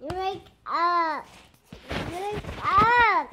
Wake up. Wake up.